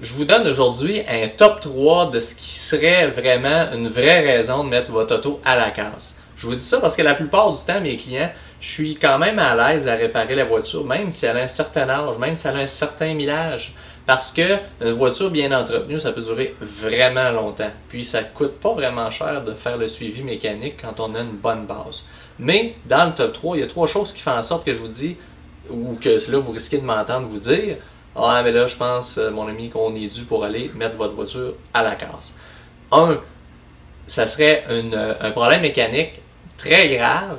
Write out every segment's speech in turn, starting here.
je vous donne aujourd'hui un top 3 de ce qui serait vraiment une vraie raison de mettre votre auto à la casse. Je vous dis ça parce que la plupart du temps, mes clients, je suis quand même à l'aise à réparer la voiture, même si elle a un certain âge, même si elle a un certain millage. Parce que une voiture bien entretenue, ça peut durer vraiment longtemps. Puis ça coûte pas vraiment cher de faire le suivi mécanique quand on a une bonne base. Mais dans le top 3, il y a trois choses qui font en sorte que je vous dis, ou que là vous risquez de m'entendre vous dire, ah, mais là, je pense, euh, mon ami, qu'on est dû pour aller mettre votre voiture à la casse. Un, ça serait euh, un problème mécanique très grave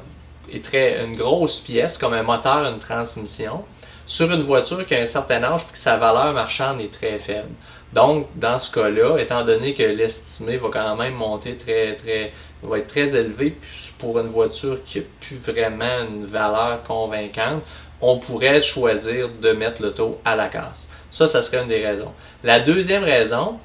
et très, une grosse pièce, comme un moteur, une transmission, sur une voiture qui a un certain âge et que sa valeur marchande est très faible. Donc, dans ce cas-là, étant donné que l'estimé va quand même monter très, très, va être très élevé pour une voiture qui n'a plus vraiment une valeur convaincante, on pourrait choisir de mettre l'auto à la casse. Ça, ça serait une des raisons. La deuxième raison,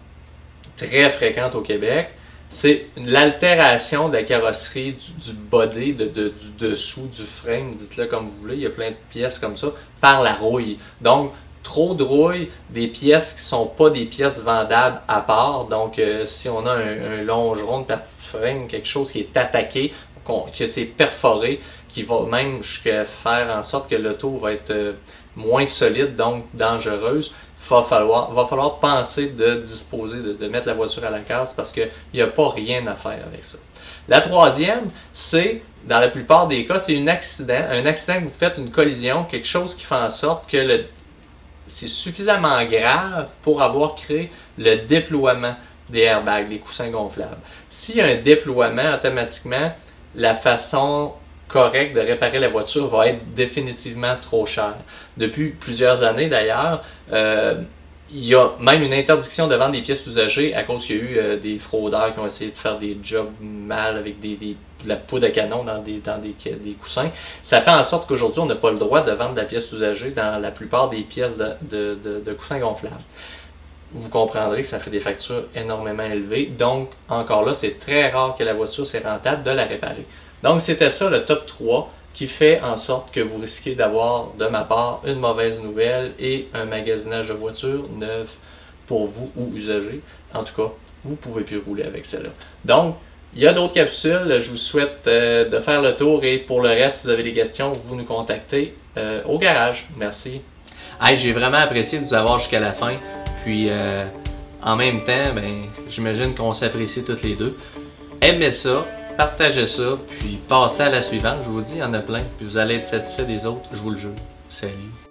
très fréquente au Québec, c'est l'altération de la carrosserie, du, body, de, du dessous, du frame, dites-le comme vous voulez, il y a plein de pièces comme ça, par la rouille. Donc, trop de rouille, des pièces qui ne sont pas des pièces vendables à part. Donc, euh, si on a un, longeron de partie de frame, quelque chose qui est attaqué, que c'est perforé, qui va même jusqu'à faire en sorte que l'auto va être euh, moins solide, donc dangereuse, va falloir, va falloir penser de disposer, de, mettre la voiture à la casse parce qu'il n'y a pas rien à faire avec ça. La troisième, c'est, dans la plupart des cas, c'est un accident. Un accident que vous faites une collision, quelque chose qui fait en sorte que c'est suffisamment grave pour avoir créé le déploiement des airbags, des coussins gonflables. S'il y a un déploiement, automatiquement, la façon correcte de réparer la voiture va être définitivement trop chère. Depuis plusieurs années d'ailleurs, euh, il y a même une interdiction de vendre des pièces usagées à cause qu'il y a eu euh, des fraudeurs qui ont essayé de faire des jobs mal avec des, de la poudre à canon dans, des, dans des, coussins. Ça fait en sorte qu'aujourd'hui, on n'a pas le droit de vendre de la pièce usagée dans la plupart des pièces de, de, de coussins gonflables vous comprendrez que ça fait des factures énormément élevées. Donc, encore là, c'est très rare que la voiture, c'est rentable de la réparer. Donc, c'était ça le top 3 qui fait en sorte que vous risquez d'avoir, de ma part, une mauvaise nouvelle et un magasinage de voitures neuve pour vous ou usagers. En tout cas, vous pouvez plus rouler avec celle-là. Donc, il y a d'autres capsules. Je vous souhaite euh, de faire le tour et pour le reste, si vous avez des questions, vous nous contactez euh, au garage. Merci. Hey, J'ai vraiment apprécié de vous avoir jusqu'à la fin. Puis euh, en même temps, ben, j'imagine qu'on s'apprécie toutes les deux. Aimez ça, partagez ça, puis passez à la suivante. Je vous dis, il y en a plein. Puis vous allez être satisfait des autres, je vous le jure. Salut.